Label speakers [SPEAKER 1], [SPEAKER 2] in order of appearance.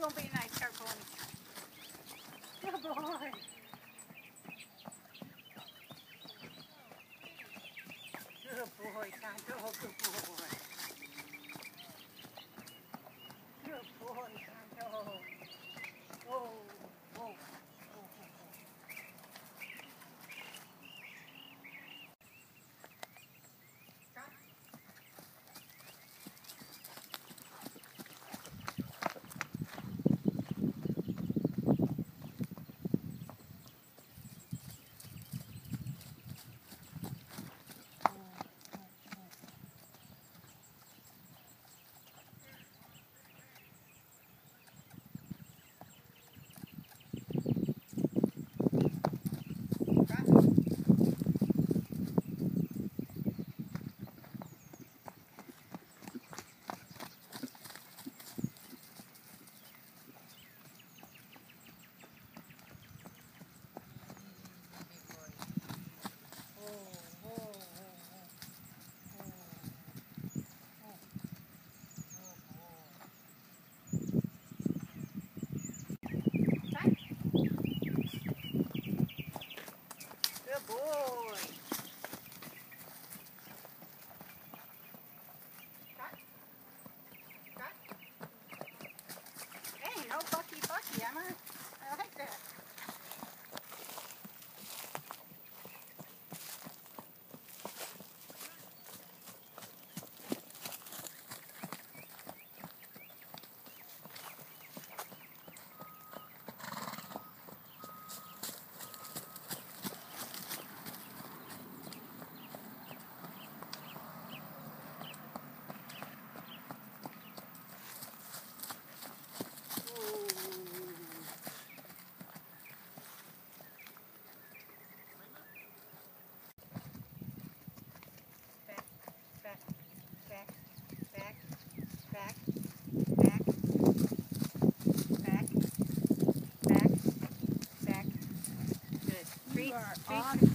[SPEAKER 1] gonna be a nice circle. Oh boy. Boy. Thank you.